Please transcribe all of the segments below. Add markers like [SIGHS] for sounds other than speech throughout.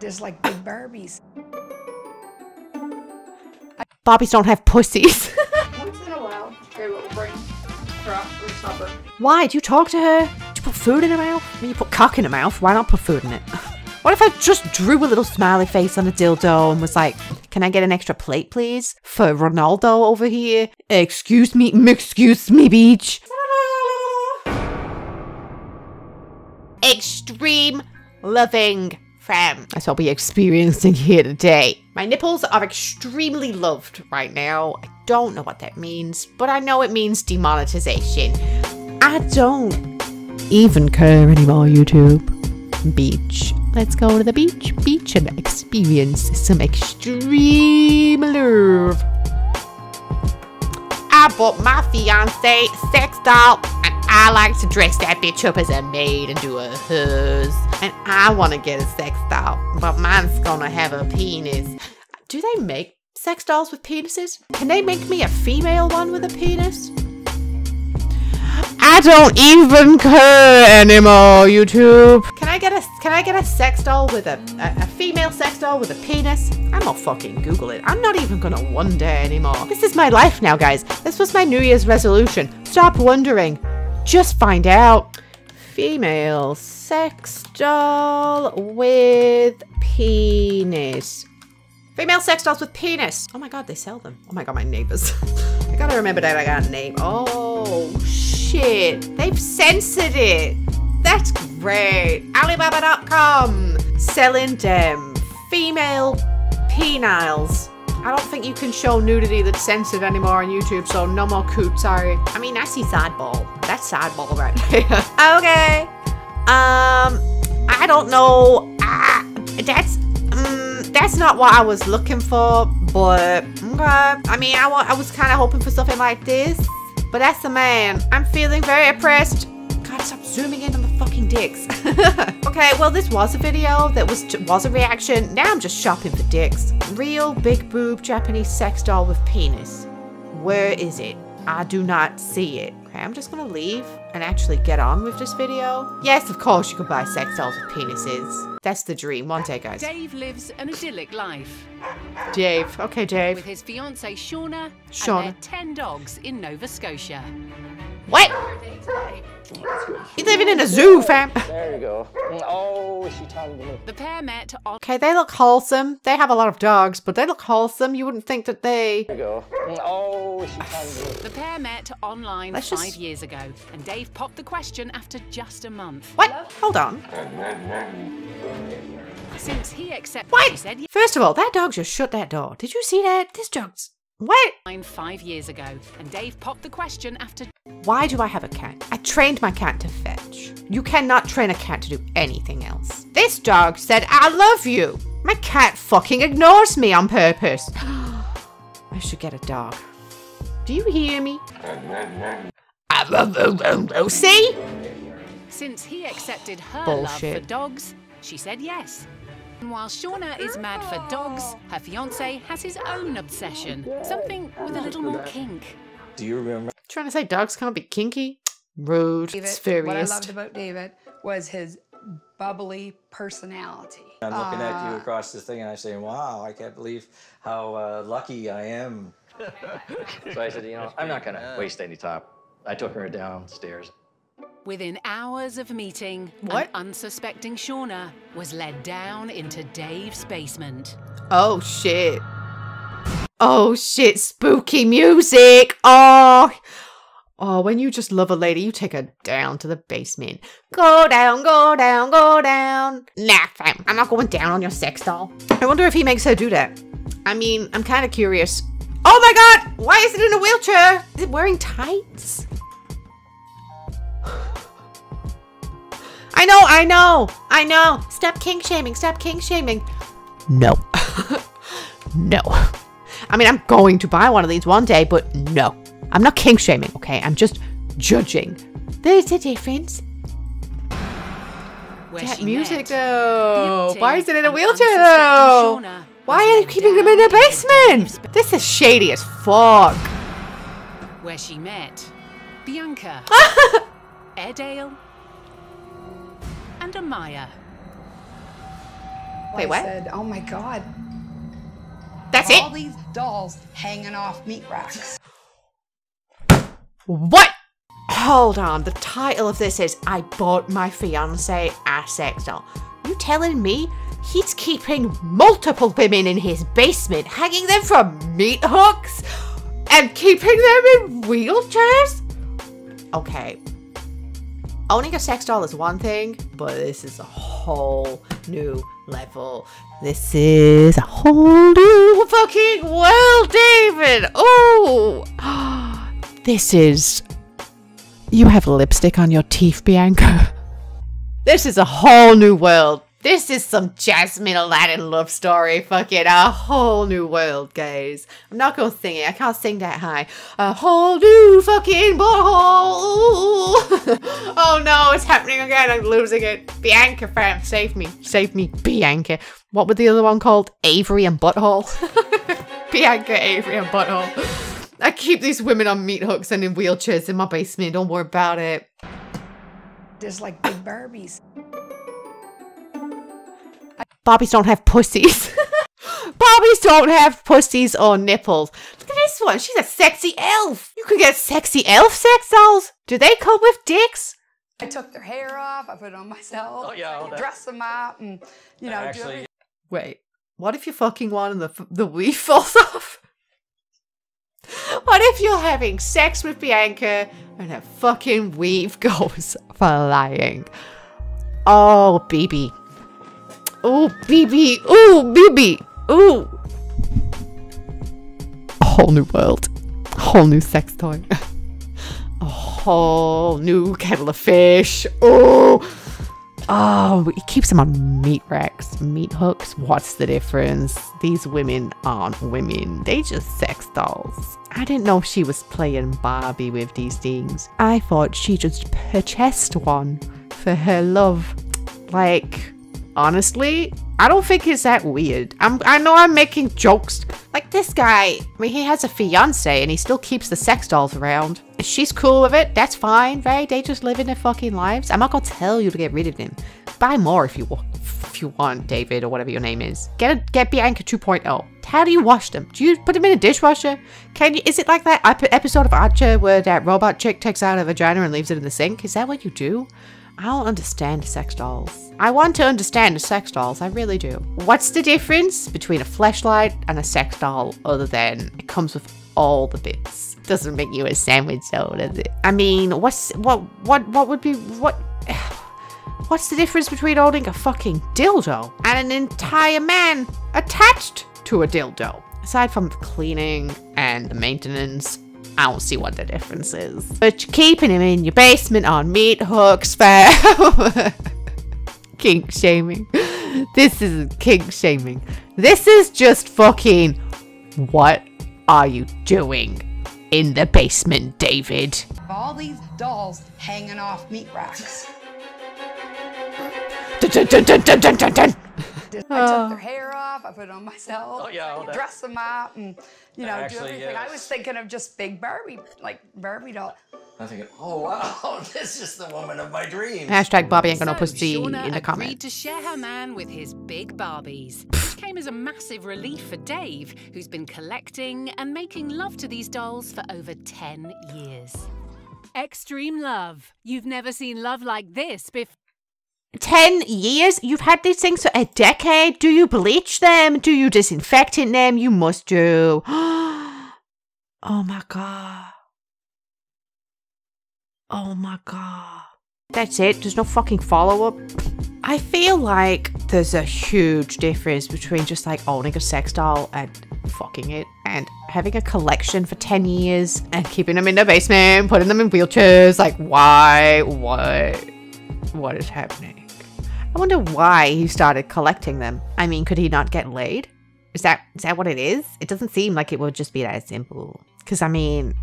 just like big Barbies. Barbies don't have pussies. [LAUGHS] Once in a while, they will bring her up for supper. Why? Do you talk to her? Do you put food in her mouth? I mean, you put cock in her mouth. Why not put food in it? [LAUGHS] What if I just drew a little smiley face on a dildo and was like, can I get an extra plate, please? For Ronaldo over here? Excuse me, excuse me, beach. Extreme loving fam. That's what we're experiencing here today. My nipples are extremely loved right now. I don't know what that means, but I know it means demonetization. I don't even care anymore, YouTube. Beach. Let's go to the beach, beach, and experience some extreme love. I bought my fiance sex doll, I like to dress that bitch up as a maid and do a hers. And I want to get a sex doll, but mine's gonna have a penis. Do they make sex dolls with penises? Can they make me a female one with a penis? I don't even care anymore, YouTube. Can I get a can I get a sex doll with a, a, a female sex doll with a penis? I'm not fucking Google it. I'm not even gonna wonder anymore. This is my life now, guys. This was my New Year's resolution. Stop wondering. Just find out. Female sex doll with penis. Female sex dolls with penis. Oh my god, they sell them. Oh my god, my neighbors. [LAUGHS] I gotta remember that I got a name. Oh shit. They've censored it. That's great. Alibaba.com. Selling them. Female peniles. I don't think you can show nudity that's censored anymore on YouTube, so no more coot, sorry. I mean, I see sideball. That's sideball right [LAUGHS] there. okay. Um, I don't know. Ah, that's um, that's not what I was looking for, but okay. I mean, I, wa- I was kind of hoping for something like this, but that's the man. I'm feeling very oppressed. God, stop zooming in on the fucking dicks. [LAUGHS] okay, well, this was a video that was was a reaction. Now I'm just shopping for dicks. Real big boob Japanese sex doll with penis. Where is it? I do not see it. Okay, I'm just gonna leave and actually get on with this video. Yes, of course you can buy sex dolls with penises. That's the dream. One day, guys. Dave lives an idyllic life Dave. Okay, Dave. with his fiancee Shauna, Shauna. and their 10 dogs in Nova Scotia. What? He's living in a zoo, fam. There you go. Oh, she tongued me. The pair met on Okay, they look wholesome. They have a lot of dogs, but they look wholesome. You wouldn't think that they. There you go. Oh, she tongued me. the pair met online Let's five just- years ago, and Dave popped the question after just a month. What? Hold on. Since he accepted, What? he said First of all, that dog just shut that door. Did you see that? This dog's. What? five years ago, and Dave popped the question after Why do I have a cat? I trained my cat to fetch. You cannot train a cat to do anything else. This dog said, I love you. My cat fucking ignores me on purpose. [GASPS] I should get a dog. Do you hear me? I love you, See? Since he accepted her Bullshit. love for dogs, she said yes. And while Shauna is mad for dogs, her fiance has his own obsession, something with a little more kink. Do you remember? Trying to say dogs can't be kinky? Rude. David, It's what I loved furious. about David was his bubbly personality. I'm looking at you Uh, across this thing and I'm saying, wow, I can't believe how uh, lucky I am. so I said, you know, I'm not going to waste any time. I took her downstairs. Within hours of meeting, What? an unsuspecting Shauna was led down into Dave's basement. Oh shit. Oh shit, spooky music. Oh. Oh, when you just love a lady, you take her down to the basement. Go down, go down, go down. Nah, fam, I'm not going down on your sex doll. I wonder if he makes her do that. I mean, I'm kind of curious. Oh my god, why is it in a wheelchair? Is it wearing tights? I know, I know, I know. Stop kink shaming, stop kink shaming. No. [LAUGHS] no. I mean, I'm going to buy one of these one day, but no. I'm not kink shaming, okay? I'm just judging. There's a difference. Where That music, though. Why is it in a wheelchair, though? Why are you keeping them in the basement? This is shady as fuck. where she met Bianca, [LAUGHS] Airedale, and Amaya. Wait, I what? said, oh my God. That's all it? these dolls hanging off meat racks. What? Hold on. The title of this is I Bought My Fiance a Sex Doll. You telling me he's keeping multiple women in his basement, hanging them from meat hooks, and keeping them in wheelchairs? Okay. Owning a sex doll is one thing, but this is a whole new level. This is a whole new fucking world, David. Oh, [GASPS] this is. You have lipstick on your teeth, Bianca. [LAUGHS] This is a whole new world. This is some Jasmine Aladdin love story. Fucking a whole new world, guys. I'm not gonna sing it. I can't sing that high. A whole new fucking butthole. [LAUGHS] oh no, it's happening again. I'm losing it. Bianca, fam, save me. Save me, Bianca. What was the other one called? Avery and Butthole. [LAUGHS] Bianca, Avery, and Butthole. I keep these women on meat hooks and in wheelchairs in my basement. Don't worry about it. Just like big Barbies. Barbies don't have pussies. [LAUGHS] Barbies don't have pussies or nipples. Look at this one. She's a sexy elf. You could get sexy elf sex dolls. Do they come with dicks? I took their hair off, I put it on myself, Oh, yeah, all that. dress them up, and, you know, do Actually, everything. Wait, what if you're fucking one and the, the weave falls [LAUGHS] off? What if you're having sex with Bianca and her fucking weave [LAUGHS] goes flying? Oh, BB. Oh, BB. Oh, BB. Oh. A whole new world. A whole new sex toy. [LAUGHS] A whole new kettle of fish. Oh. Oh, it keeps them on meat racks, meat hooks. What's the difference? These women aren't women. They just sex dolls. I didn't know she was playing Barbie with these things. I thought she just purchased one for her love. Like, honestly, I don't think it's that weird. I'm, I know I'm making jokes. Like this guy, I mean, he has a fiance and he still keeps the sex dolls around. She's cool with it, that's fine, right? They just live in their fucking lives. I'm not gonna tell you to get rid of them. Buy more if you want. If you want, David, or whatever your name is. Get a, get Bianca 2.0. How do you wash them? Do you put them in a dishwasher? Can you? Is it like that ep- episode of Archer where that robot chick takes out a vagina and leaves it in the sink? Is that what you do? I don't understand sex dolls. I want to understand sex dolls, I really do. What's the difference between a flashlight and a sex doll other than it comes with all the bits? Doesn't make you a sandwich though, does it? I mean, what's what what what would be what [SIGHS] What's the difference between owning a fucking dildo and an entire man attached to a dildo? Aside from the cleaning and the maintenance, I don't see what the difference is. But you're keeping him in your basement on meat hooks, fair. [LAUGHS] kink shaming. This isn't kink shaming. This is just fucking what are you doing in the basement, David? all these dolls hanging off meat racks. Dun, dun, dun, Just- I took oh. their hair off, I put it on myself, Oh, yeah, all that. dress them up, and, you know, do Actually, everything. I was thinking of just big Barbie, like Barbie doll. I'm thinking, oh wow, [LAUGHS] this is the woman of my dreams. Hashtag Bobby ain't gonna So pussy Shauna in the agreed comments. to share her man with his big Barbies, which came as a massive relief for Dave, who's been collecting and making love to these dolls for over 10 years. Extreme love. You've never seen love like this before. 10 years? You've had these things for a decade? Do you bleach them? Do you disinfect in them? You must do. [GASPS] oh my god. Oh my god. That's it? There's no fucking follow up? I feel like there's a huge difference between just like owning a sex doll and fucking it and having a collection for 10 years and keeping them in the basement, putting them in wheelchairs. Like, why? What? What is happening? I wonder why he started collecting them. I mean, could he not get laid? Is that is that what it is? It doesn't seem like it would just be that simple. Cause I mean,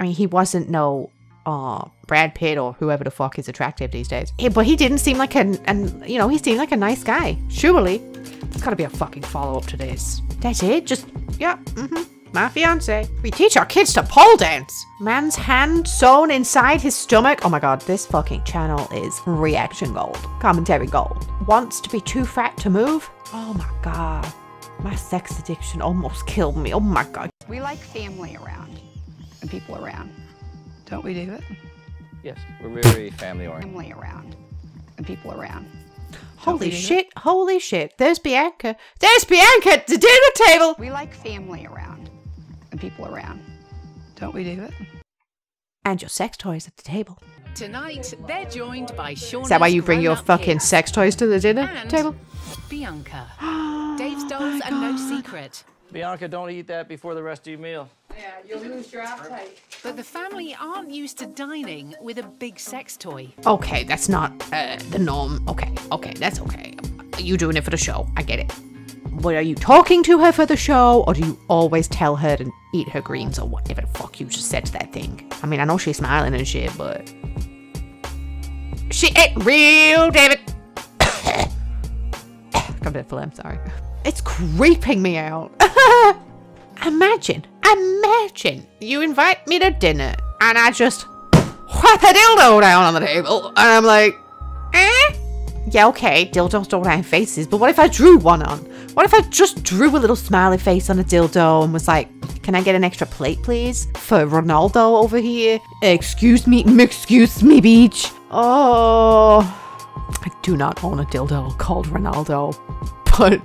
I mean, he wasn't no uh Brad Pitt or whoever the fuck is attractive these days. Hey, but he didn't seem like an, an you know, he seemed like a nice guy. Surely, there's gotta be a fucking follow up to this. That's it. Just yeah. Mm-hmm. My fiance. We teach our kids to pole dance. Man's hand sewn inside his stomach. Oh my god, this fucking channel is reaction gold. Commentary gold. Wants to be too fat to move? Oh my god. My sex addiction almost killed me. Oh my god. We like family around and people around. Don't we, David? Yes, we're very family oriented. Family around and people around. Holy shit, holy shit. There's Bianca. There's Bianca at the dinner table. We like family around and people around. Don't we, David? And your sex toys at the table. Tonight, they're joined by Sean. Is that why you bring your fucking sex toys to the dinner and table? Bianca. Dave's dolls are no secret. Bianca, don't eat that before the rest of your meal. Yeah, you'll lose your appetite. But the family aren't used to dining with a big sex toy. Okay, that's not uh, the norm. Okay, okay, that's okay. You doing it for the show. I get it. But are you talking to her for the show, or do you always tell her to eat her greens or whatever the fuck you just said to that thing? I mean, I know she's smiling and shit, but she ain't real, David. [COUGHS] Come a bit phlegm, sorry. It's creeping me out. [LAUGHS] imagine, imagine you invite me to dinner and I just whap a dildo down on the table and I'm like, eh? Yeah, okay, dildos don't have faces, but what if I drew one on? What if I just drew a little smiley face on a dildo and was like, can I get an extra plate, please? For Ronaldo over here? Excuse me, excuse me, beach. Oh, I do not own a dildo called Ronaldo, [LAUGHS] but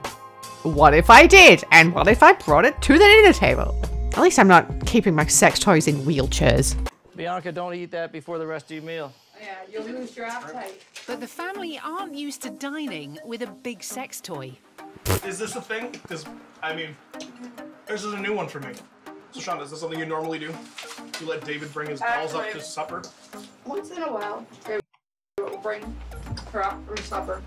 what if I did? And what if I brought it to the dinner table? At least I'm not keeping my sex toys in wheelchairs. Bianca, don't eat that before the rest of your meal. Oh, yeah, you'll lose your appetite. But the family aren't used to dining with a big sex toy. Is this a thing? Because, I mean, this is a new one for me. So, Sean, is this something you normally do? You let David bring his balls up to supper? Once in a while, they will bring her up for supper.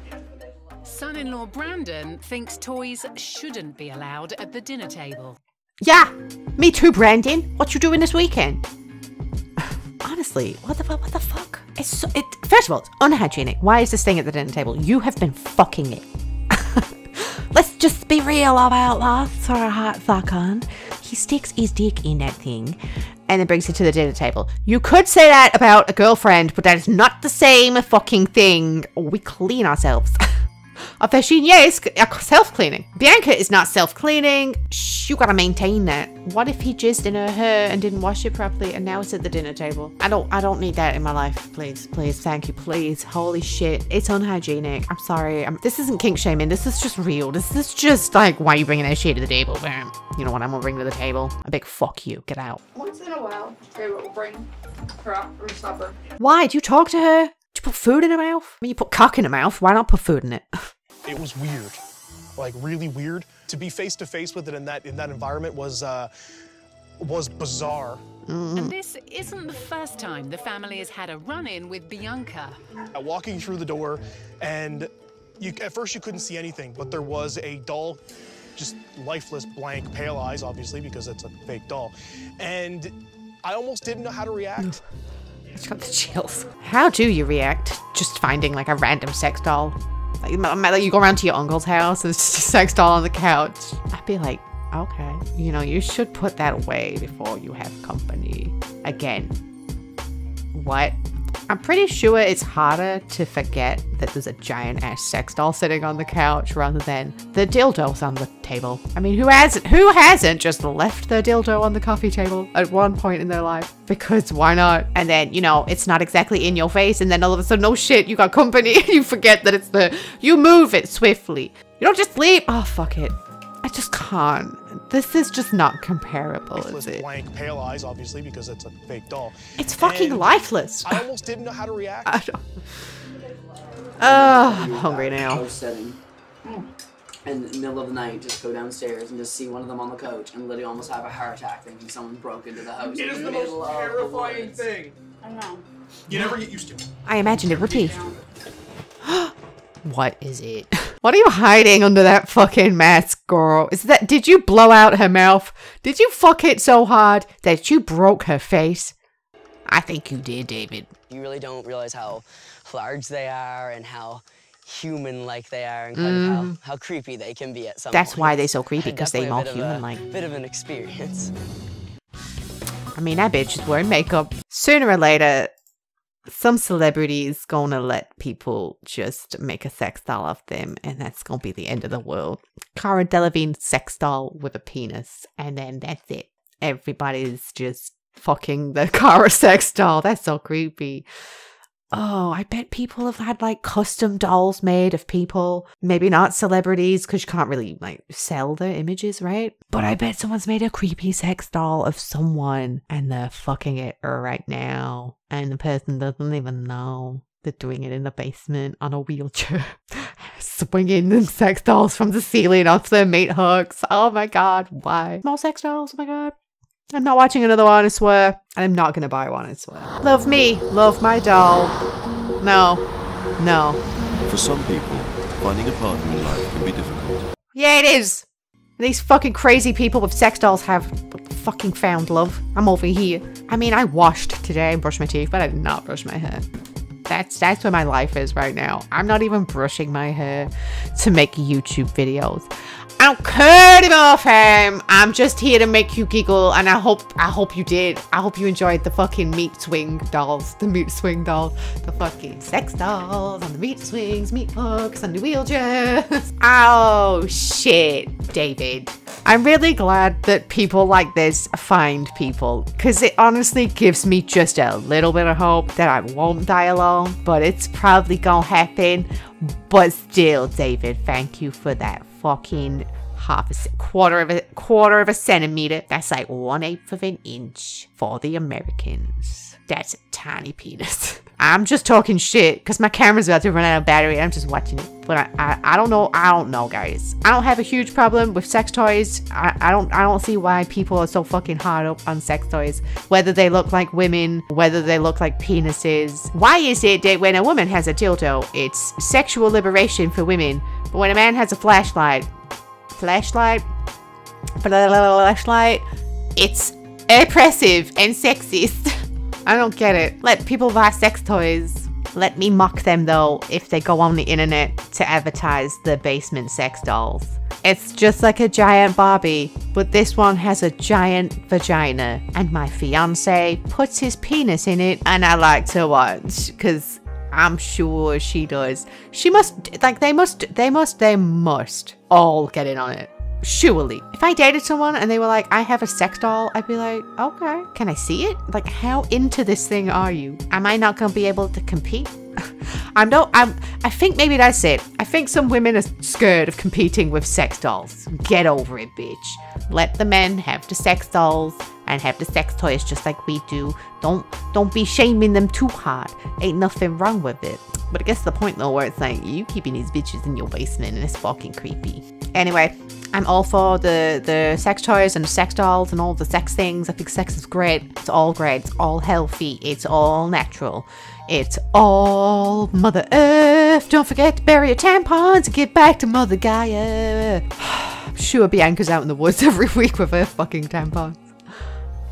Son in law Brandon thinks toys shouldn't be allowed at the dinner table. Yeah, me too, Brandon. What you doing this weekend? [SIGHS] Honestly, what the fu- what the fuck? It's so, it. First of all, it's unhygienic. Why is this thing at the dinner table? You have been fucking it. Let's just be real about that hot second. He sticks his dick in that thing and then brings it to the dinner table. You could say that about a girlfriend, but that is not the same fucking thing. We clean ourselves. [LAUGHS] Aubergine is self cleaning. Bianca is not self cleaning. You gotta maintain that. What if he jizzed in her hair and didn't wash it properly and now it's at the dinner table? I don't I don't need that in my life. Please, please, thank you, please. Holy shit. It's unhygienic. I'm sorry. I'm, this isn't kink shaming. This is just real. This is just like why are you bringing that shit to the table? Bam. You know what I'm gonna bring to the table? A big fuck you. Get out. Once in a while, they will bring her up for supper. Why? Do you talk to her? Do you put food in her mouth? I mean, you put cock in her mouth. Why not put food in it? [LAUGHS] It was weird. Like, really weird. To be face to face with it in that in that environment was uh, was bizarre. And this isn't the first time the family has had a run in with Bianca. Uh, walking through the door, and you at first you couldn't see anything, but there was a doll, just lifeless, blank, pale eyes, obviously because it's a fake doll, and I almost didn't know how to react. It's got the chills. How do you react? Just finding like a random sex doll. Like, like you go around to your uncle's house and it's just a sex doll on the couch. I'd be like, okay, you know, you should put that away before you have company again. What? I'm pretty sure it's harder to forget that there's a giant ass sex doll sitting on the couch rather than the dildos on the table. I mean, who hasn't? Who hasn't just left their dildo on the coffee table at one point in their life? Because why not? And then you know it's not exactly in your face, and then all of a sudden, oh shit, you got company. [LAUGHS] you forget that it's the. You move it swiftly. You don't just leave. Oh fuck it. I just can't. This is just not comparable, Lifeless, is it? blank, pale eyes, obviously because it's a fake doll. It's fucking And lifeless. I almost didn't know how to react. [LAUGHS] I don't. Oh, I'm hungry now. Coach setting. In the middle of the night, just go downstairs and just see one of them on the couch and literally almost have a heart attack thinking someone broke into the house. It is in the most of the terrifying thing. I know. You never get used to. it. I imagined it were teeth. [GASPS] [GASPS] What is it? [LAUGHS] What are you hiding under that fucking mask, girl? Is that did you blow out her mouth? Did you fuck it so hard that you broke her face? I think you did, David. You really don't realize how large they are and how human-like they are and kind of how, how creepy they can be at some Mm. That's why they're so creepy, because they're a more bit of a- human-like. Bit of an experience. I mean, that bitch is wearing makeup. Sooner or later, some celebrities gonna let people just make a sex doll of them, and that's gonna be the end of the world. Cara Delevingne sex doll with a penis, and then that's it. Everybody's just fucking the [LAUGHS] Cara sex doll. That's so creepy. Oh, I bet people have had like custom dolls made of people. Maybe not celebrities because you can't really like sell their images, right? But I bet someone's made a creepy sex doll of someone and they're fucking it right now. And the person doesn't even know. They're doing it in the basement on a wheelchair, [LAUGHS] swinging them sex dolls from the ceiling off their meat hooks. Oh my god, why? More sex dolls, oh my god. I'm not watching another one, I swear. And I'm not gonna buy one, I swear. Love me, love my doll. No, no. For some people, finding a partner in life can be difficult. Yeah, it is. These fucking crazy people with sex dolls have fucking found love. I'm over here. I mean, I washed today and brushed my teeth, but I did not brush my hair. That's that's where my life is right now. I'm not even brushing my hair to make YouTube videos. I don't care anymore, fam. I'm just here to make you giggle, and I hope I hope you did. I hope you enjoyed the fucking meat swing dolls, the meat swing dolls, the fucking sex dolls, and the meat swings, meat hooks, and the wheelchairs. [LAUGHS] Oh shit, David. I'm really glad that people like this find people because it honestly gives me just a little bit of hope that I won't die alone, but it's probably gonna happen. But still, David, thank you for that fucking half a quarter of a quarter of a centimeter. That's like one eighth of an inch for the Americans. That's a tiny penis. [LAUGHS] I'm just talking shit because my camera's about to run out of battery. I'm just watching it, but I, I, I don't know. I don't know, guys. I don't have a huge problem with sex toys. I, I don't I don't see why people are so fucking hard up on sex toys. Whether they look like women, whether they look like penises. Why is it that when a woman has a dildo, it's sexual liberation for women, but when a man has a flashlight, flashlight, flashlight, it's oppressive and sexist. [LAUGHS] I don't get it. Let people buy sex toys. Let me mock them though if they go on the internet to advertise the basement sex dolls. It's just like a giant Barbie, but this one has a giant vagina, and my fiance puts his penis in it, and I like to watch because I'm sure she does. She must like they must they must they must all get in on it. Surely. If I dated someone and they were like, I have a sex doll, I'd be like, okay, can I see it? Like, how into this thing are you? Am I not gonna be able to compete? I'm no, I'm, I think maybe that's it. I think some women are scared of competing with sex dolls. Get over it, bitch. Let the men have the sex dolls and have the sex toys just like we do. Don't, don't be shaming them too hard. Ain't nothing wrong with it. But I guess the point though, where it's like you keeping these bitches in your basement and it's fucking creepy. Anyway, I'm all for the the sex toys and sex dolls and all the sex things. I think sex is great. It's all great. It's all healthy. It's all natural. It's all Mother Earth. Don't forget to bury your tampons and get back to Mother Gaia. [SIGHS] I'm sure Bianca's out in the woods [LAUGHS] every week with her fucking tampons. [SIGHS]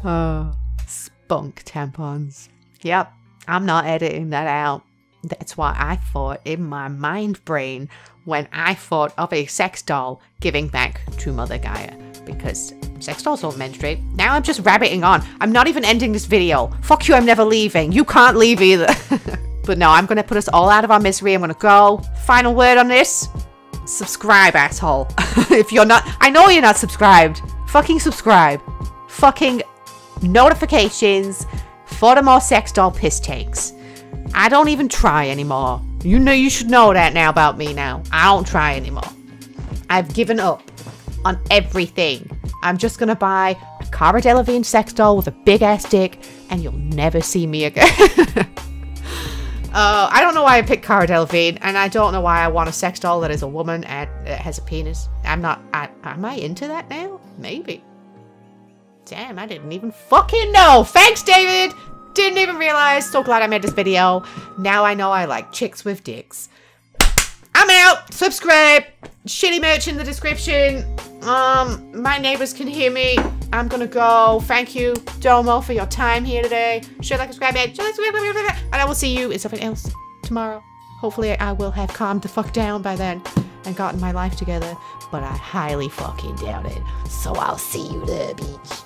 Oh, spunk tampons. Yep, I'm not editing that out. That's why I thought in my mind brain when I thought of a sex doll giving back to Mother Gaia. Because sex dolls don't menstruate. Now I'm just rabbiting on. I'm not even ending this video. Fuck you, I'm never leaving. You can't leave either. [LAUGHS] but no, I'm gonna put us all out of our misery. I'm gonna go. Final word on this. Subscribe, asshole. [LAUGHS] if you're not, I know you're not subscribed. Fucking subscribe. Fucking notifications for the more sex doll piss takes. I don't even try anymore. You know, you should know that now about me now. I don't try anymore. I've given up on everything. I'm just gonna buy a Cara Delevingne sex doll with a big ass dick, and you'll never see me again. [LAUGHS] uh, I don't know why I picked Cara Delevingne, and I don't know why I want a sex doll that is a woman and has a penis. I'm not. I, am I into that now? Maybe. Damn, I didn't even fucking know. Thanks, David. Didn't even realize. So glad I made this video. Now I know I like chicks with dicks. I'm out. Subscribe. Shitty merch in the description. Um, my neighbors can hear me. I'm gonna go. Thank you, Domo, for your time here today. Share, like, subscribe, and share, like, subscribe, and I will see you in something else tomorrow. Hopefully, I will have calmed the fuck down by then and gotten my life together, but I highly fucking doubt it. So I'll see you there, bitch.